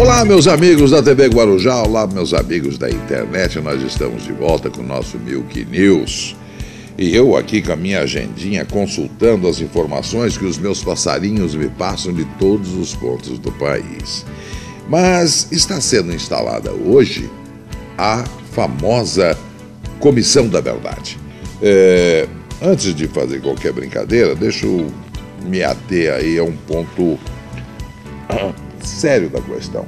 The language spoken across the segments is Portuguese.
Olá, meus amigos da TV Guarujá, olá, meus amigos da internet. Nós estamos de volta com o nosso Milk News. E eu aqui com a minha agendinha consultando as informações que os meus passarinhos me passam de todos os pontos do país. Mas está sendo instalada hoje a famosa Comissão da Verdade. É, antes de fazer qualquer brincadeira, deixa eu me ater aí a um ponto sério da questão.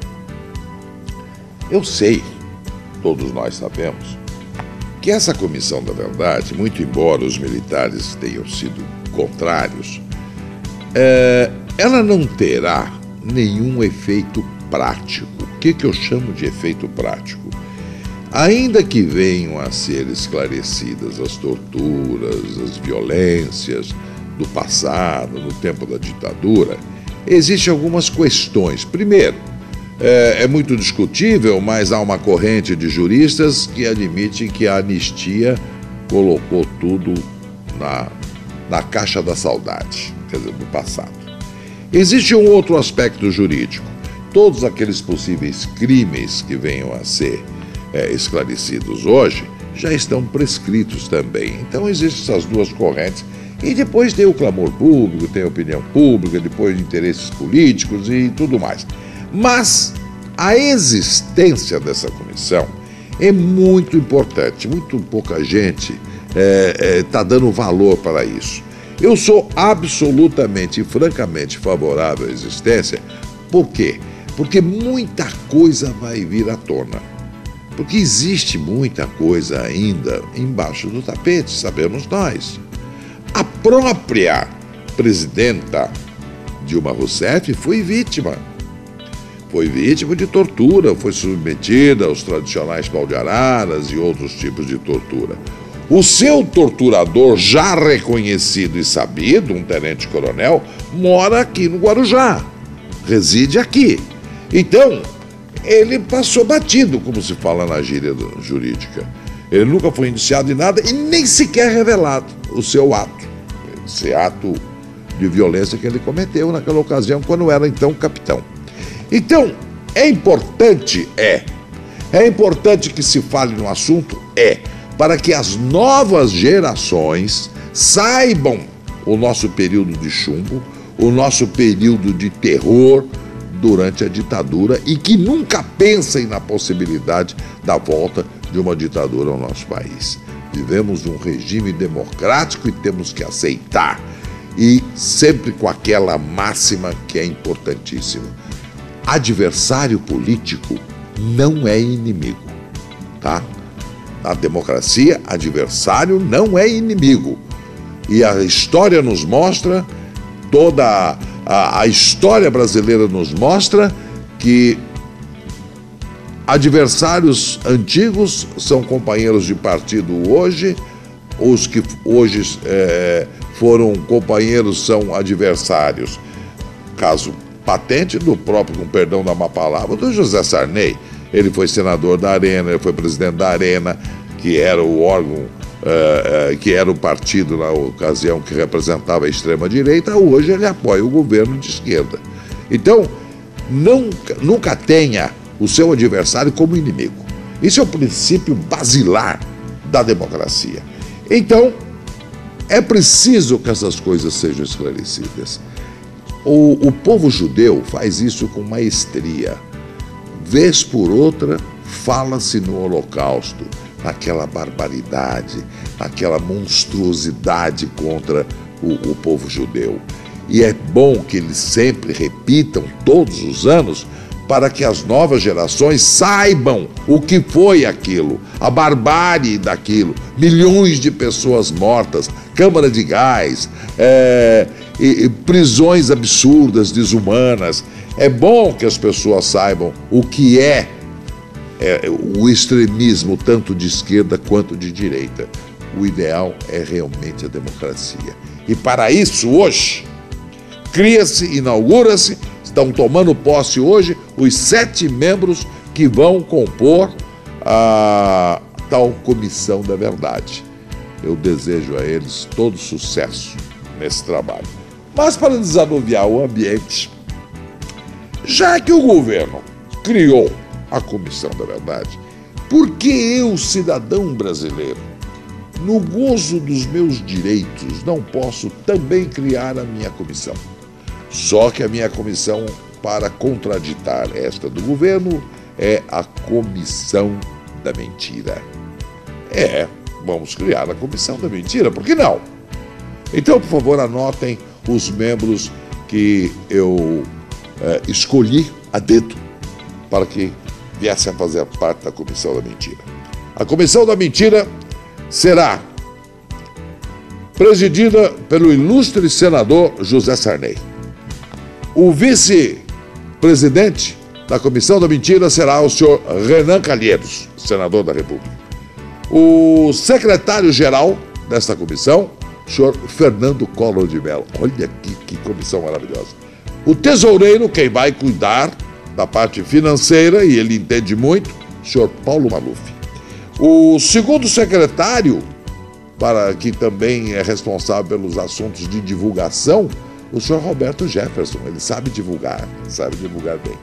Eu sei, todos nós sabemos, que essa comissão da verdade, muito embora os militares tenham sido contrários, é, ela não terá nenhum efeito prático. O que, que eu chamo de efeito prático? Ainda que venham a ser esclarecidas as torturas, as violências do passado, no tempo da ditadura, existem algumas questões. Primeiro, é, é, muito discutível, mas há uma corrente de juristas que admite que a anistia colocou tudo na, na caixa da saudade, quer dizer, do passado. Existe um outro aspecto jurídico. Todos aqueles possíveis crimes que venham a ser é, esclarecidos hoje já estão prescritos também. Então existem essas duas correntes e depois tem o clamor público, tem a opinião pública, depois interesses políticos e tudo mais. Mas a existência dessa comissão é muito importante, muito pouca gente está é, é, tá dando valor para isso. Eu sou absolutamente e francamente favorável à existência, por quê? Porque muita coisa vai vir à tona. Porque existe muita coisa ainda embaixo do tapete, sabemos nós. Própria presidenta Dilma Rousseff foi vítima. Foi vítima de tortura, foi submetida aos tradicionais pau de araras e outros tipos de tortura. O seu torturador, já reconhecido e sabido, um tenente-coronel, mora aqui no Guarujá, reside aqui. Então, ele passou batido, como se fala na gíria jurídica. Ele nunca foi indiciado em nada e nem sequer revelado o seu ato, esse ato de violência que ele cometeu naquela ocasião, quando era então capitão. Então, é importante? É. É importante que se fale no assunto? É. Para que as novas gerações saibam o nosso período de chumbo, o nosso período de terror durante a ditadura e que nunca pensem na possibilidade da volta de uma ditadura ao nosso país. Vivemos um regime democrático e temos que aceitar. E sempre com aquela máxima que é importantíssima: adversário político não é inimigo, tá? Na democracia, adversário não é inimigo. E a história nos mostra, toda a, a história brasileira nos mostra que Adversários antigos são companheiros de partido hoje, os que hoje é, foram companheiros são adversários. Caso patente do próprio, com perdão da má palavra, do José Sarney. Ele foi senador da Arena, ele foi presidente da Arena, que era o órgão, é, é, que era o partido na ocasião que representava a extrema-direita, hoje ele apoia o governo de esquerda. Então, nunca, nunca tenha o seu adversário como inimigo. Isso é o princípio basilar da democracia. Então, é preciso que essas coisas sejam esclarecidas. O, o povo judeu faz isso com maestria. Vez por outra, fala-se no Holocausto, naquela barbaridade, naquela monstruosidade contra o, o povo judeu. E é bom que eles sempre repitam, todos os anos, para que as novas gerações saibam o que foi aquilo, a barbárie daquilo, milhões de pessoas mortas, câmara de gás, é, e, e prisões absurdas, desumanas. É bom que as pessoas saibam o que é, é o extremismo, tanto de esquerda quanto de direita. O ideal é realmente a democracia. E para isso, hoje, cria-se, inaugura-se estão tomando posse hoje os sete membros que vão compor a, tal Comissão da Verdade. Eu desejo a eles todo sucesso nesse trabalho. Mas para desanuviar o ambiente, já que o governo criou a Comissão da Verdade, por que eu, cidadão brasileiro, no gozo dos meus direitos, não posso também criar a minha comissão? Só que a minha comissão para contraditar esta do governo é a Comissão da Mentira. É, vamos criar a Comissão da Mentira, por que não? Então, por favor, anotem os membros que eu é, escolhi a dedo para que viesse a fazer parte da Comissão da Mentira. A Comissão da Mentira será presidida pelo ilustre senador José Sarney. O vice-presidente da Comissão da Mentira será o senhor Renan Calheiros, senador da República. O secretário-geral desta comissão, o senhor Fernando Collor de Mello. Olha que, que comissão maravilhosa. O tesoureiro, quem vai cuidar da parte financeira, e ele entende muito, o senhor Paulo Maluf. O segundo secretário, para que também é responsável pelos assuntos de divulgação, o senhor Roberto Jefferson. Ele sabe divulgar, sabe divulgar bem.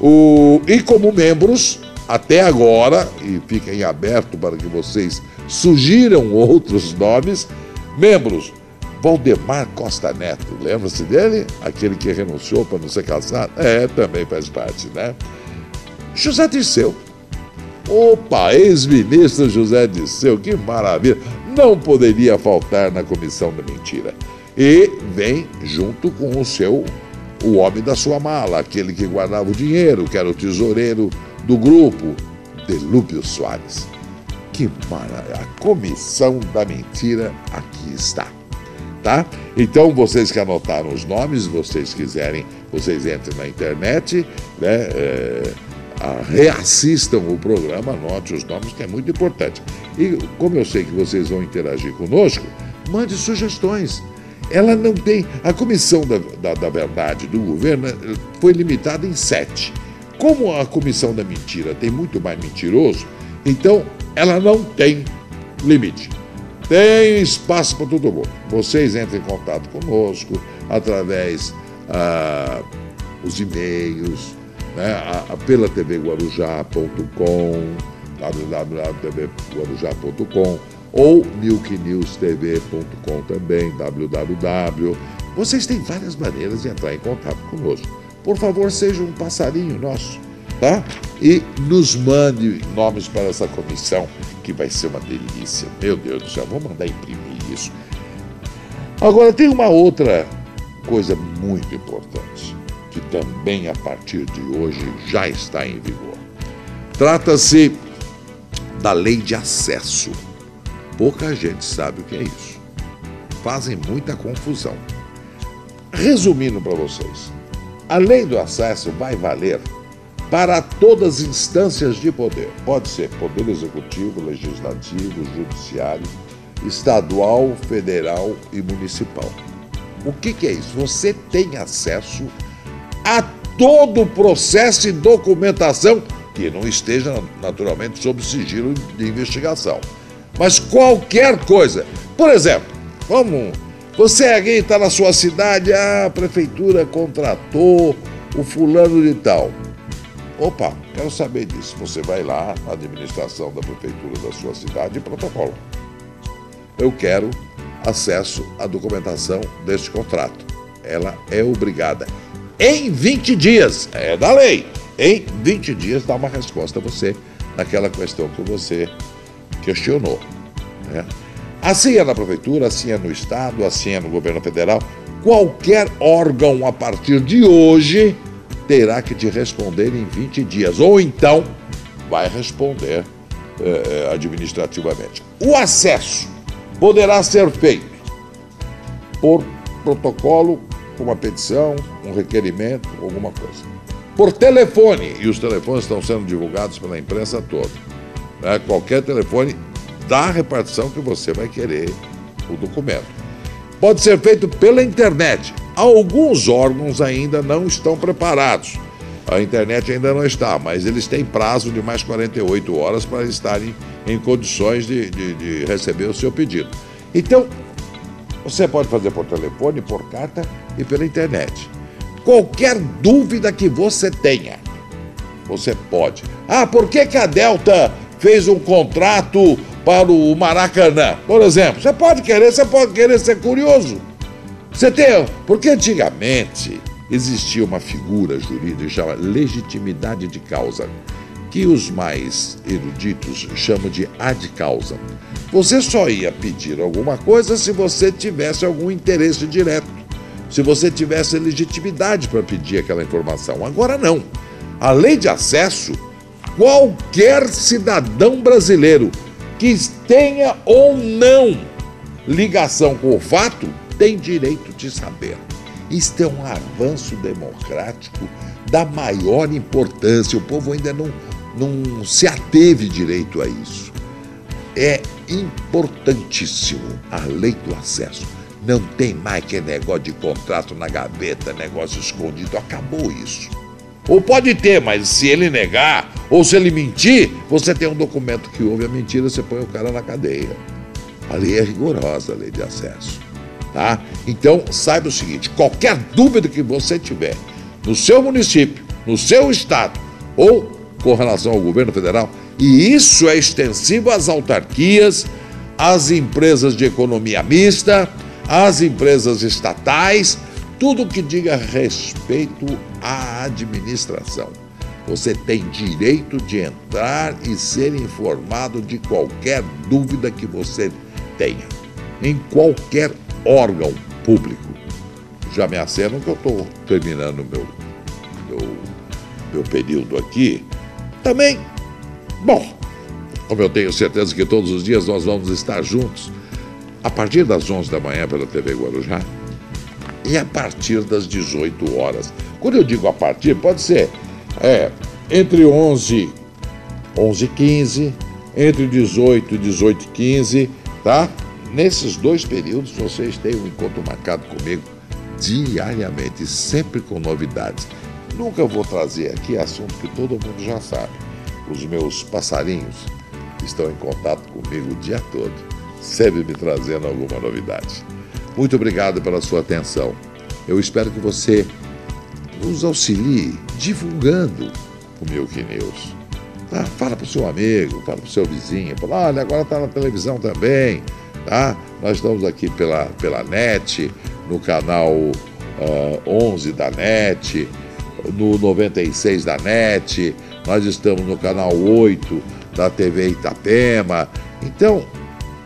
O, e como membros, até agora, e fiquem aberto para que vocês sugiram outros nomes, membros Valdemar Costa Neto, lembra-se dele? Aquele que renunciou para não ser casado? É, também faz parte, né? José Disseu. Opa, ex-ministro José Disseu, que maravilha! Não poderia faltar na comissão da mentira. E vem junto com o seu, o homem da sua mala, aquele que guardava o dinheiro, que era o tesoureiro do grupo, Delúbio Soares. Que maravilha! A comissão da mentira aqui está tá? Então, vocês que anotaram os nomes, vocês quiserem, vocês entrem na internet, né? É, reassistam o programa, anote os nomes, que é muito importante. E como eu sei que vocês vão interagir conosco, mande sugestões. Ela não tem. A comissão da, da, da verdade do governo eh, foi limitada em sete. Como a comissão da mentira tem muito mais mentiroso, então ela não tem limite. Tem espaço para todo mundo. Vocês entrem em contato conosco através ah, os e-mails, né, a, a, pela tvguarujá.com, www.tvguarujá.com ou milknewstv.com também, www. Vocês têm várias maneiras de entrar em contato conosco. Por favor, seja um passarinho nosso tá? E nos mande nomes para essa comissão, que vai ser uma delícia. Meu Deus do céu, vou mandar imprimir isso. Agora, tem uma outra coisa muito importante, que também a partir de hoje já está em vigor. Trata-se da lei de acesso. Pouca gente sabe o que é isso. Fazem muita confusão. Resumindo para vocês, a lei do acesso vai valer para todas as instâncias de poder. Pode ser poder executivo, legislativo, judiciário, estadual, federal e municipal. O que, que é isso? Você tem acesso a todo o processo e documentação que não esteja naturalmente sob sigilo de investigação. Mas qualquer coisa. Por exemplo, vamos. Você é alguém está na sua cidade, a prefeitura contratou o fulano de tal. Opa, quero saber disso. Você vai lá na administração da prefeitura da sua cidade e protocola. Eu quero acesso à documentação deste contrato. Ela é obrigada em 20 dias, é da lei, em 20 dias dá uma resposta a você naquela questão que você questionou. Né? Assim é na prefeitura, assim é no estado, assim é no governo federal. Qualquer órgão a partir de hoje terá que te responder em 20 dias, ou então vai responder eh, administrativamente. O acesso poderá ser feito por protocolo, uma petição, um requerimento, alguma coisa. Por telefone, e os telefones estão sendo divulgados pela imprensa toda. Né? Qualquer telefone da repartição que você vai querer o documento. Pode ser feito pela internet, alguns órgãos ainda não estão preparados. A internet ainda não está, mas eles têm prazo de mais 48 horas para estarem em condições de, de, de receber o seu pedido. Então, você pode fazer por telefone, por carta e pela internet. Qualquer dúvida que você tenha, você pode. Ah, por que, que a Delta fez um contrato para o Maracanã? Por exemplo, você pode querer, você pode querer ser curioso. Você tem. Porque antigamente existia uma figura jurídica chamada legitimidade de causa, que os mais eruditos chamam de ad causa. Você só ia pedir alguma coisa se você tivesse algum interesse direto, se você tivesse legitimidade para pedir aquela informação. Agora não. A lei de acesso, qualquer cidadão brasileiro que tenha ou não ligação com o fato tem direito de saber. Isto é um avanço democrático da maior importância. O povo ainda não, não se ateve direito a isso. É importantíssimo a lei do acesso. Não tem mais que negócio de contrato na gaveta, negócio escondido. Acabou isso. Ou pode ter, mas se ele negar ou se ele mentir, você tem um documento que houve a mentira, você põe o cara na cadeia. A lei é rigorosa, a lei de acesso. Tá? Então, saiba o seguinte: qualquer dúvida que você tiver no seu município, no seu estado ou com relação ao governo federal, e isso é extensivo às autarquias, às empresas de economia mista, às empresas estatais, tudo que diga respeito à administração. Você tem direito de entrar e ser informado de qualquer dúvida que você tenha, em qualquer órgão público. Já me acenam que eu estou terminando meu, meu, meu período aqui. Também, bom, como eu tenho certeza que todos os dias nós vamos estar juntos, a partir das 11 da manhã pela TV Guarujá e a partir das 18 horas. Quando eu digo a partir, pode ser é, entre 11 11 e 15, entre 18 e 18 e 15, tá? Nesses dois períodos, vocês têm um encontro marcado comigo diariamente, sempre com novidades. Nunca vou trazer aqui assunto que todo mundo já sabe. Os meus passarinhos estão em contato comigo o dia todo, sempre me trazendo alguma novidade. Muito obrigado pela sua atenção. Eu espero que você nos auxilie divulgando o Milk News. Tá? Fala para o seu amigo, fala para o seu vizinho, fala, olha, agora está na televisão também tá? Nós estamos aqui pela, pela NET, no canal uh, ah, 11 da NET, no 96 da NET, nós estamos no canal 8 da TV Itapema. Então,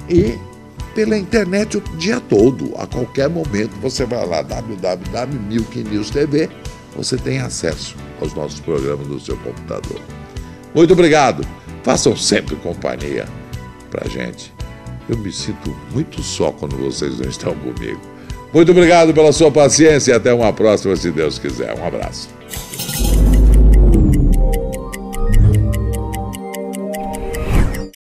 e pela internet o dia todo, a qualquer momento você vai lá, www.milknews.tv, você tem acesso aos nossos programas no seu computador. Muito obrigado. Façam sempre companhia para gente. Eu me sinto muito só quando vocês não estão comigo. Muito obrigado pela sua paciência e até uma próxima, se Deus quiser. Um abraço.